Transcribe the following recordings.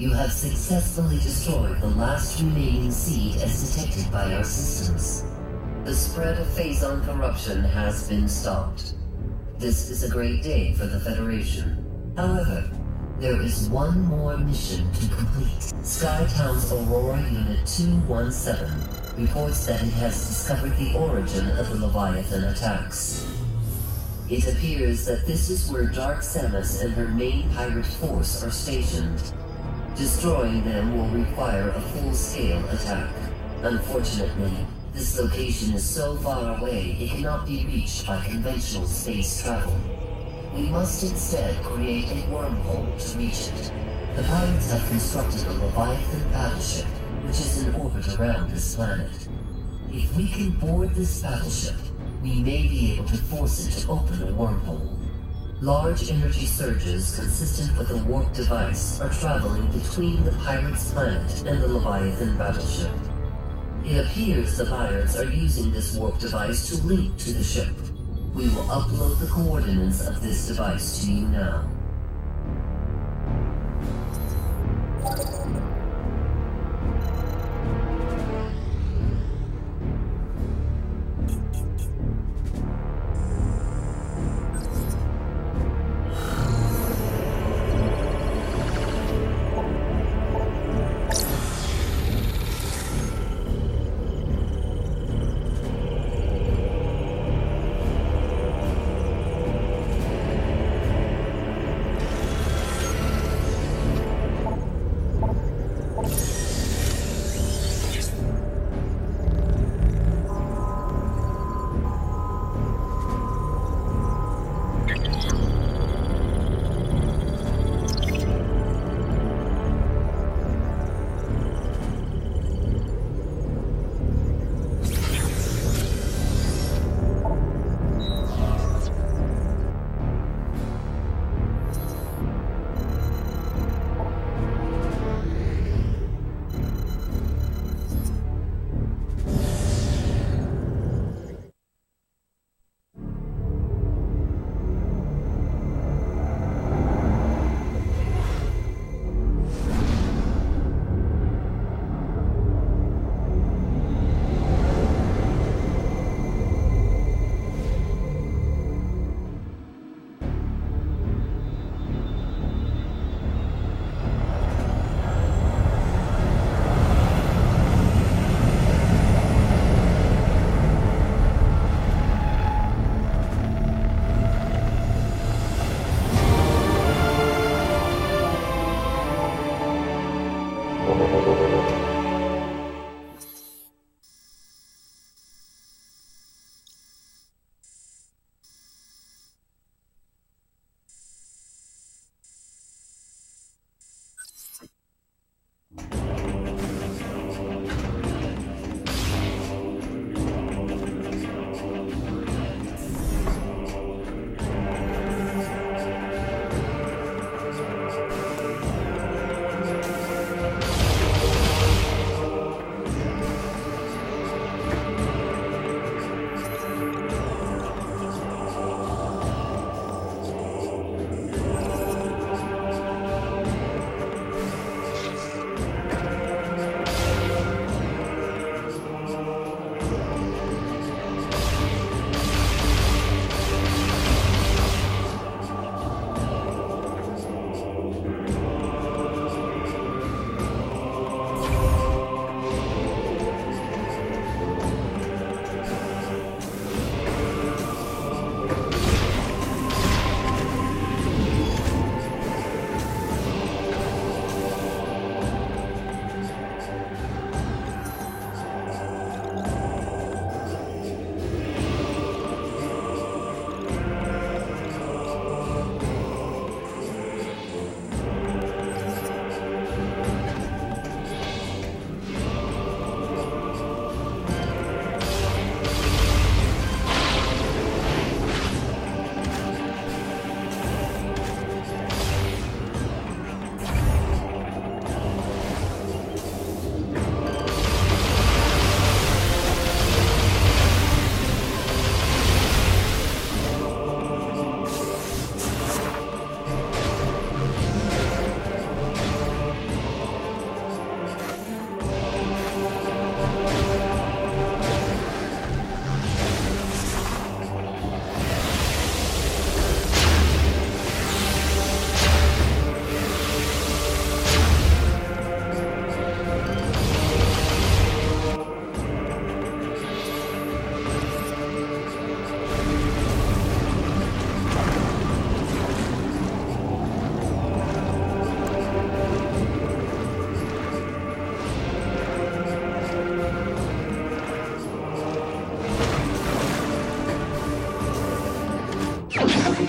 You have successfully destroyed the last remaining seed as detected by our systems. The spread of Phazon corruption has been stopped. This is a great day for the Federation. However, there is one more mission to complete. Skytown's Aurora Unit 217 reports that it has discovered the origin of the Leviathan attacks. It appears that this is where Dark Samus and her main pirate force are stationed. Destroying them will require a full-scale attack. Unfortunately, this location is so far away it cannot be reached by conventional space travel. We must instead create a wormhole to reach it. The pirates have constructed a Leviathan battleship, which is in orbit around this planet. If we can board this battleship, we may be able to force it to open a wormhole. Large energy surges consistent with a warp device are traveling between the pirate's planet and the Leviathan battleship. It appears the pirates are using this warp device to link to the ship. We will upload the coordinates of this device to you now.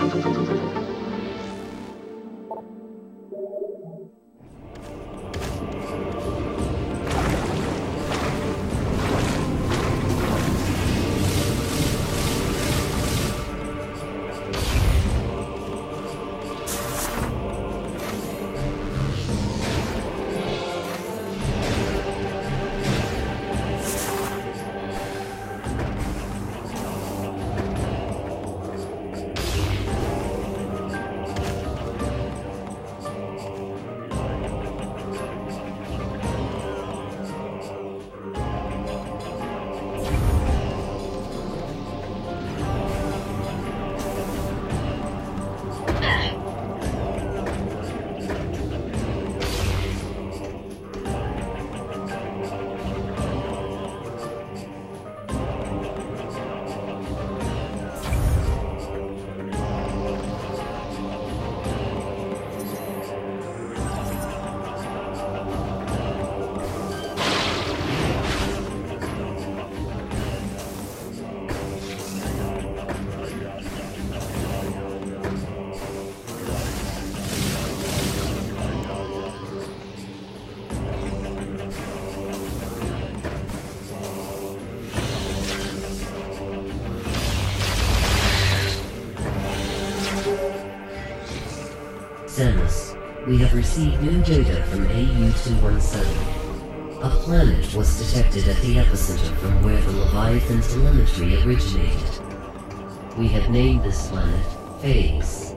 Samus, we have received new data from AU-217. A planet was detected at the epicenter from where the Leviathan telemetry originated. We have named this planet Phaaze.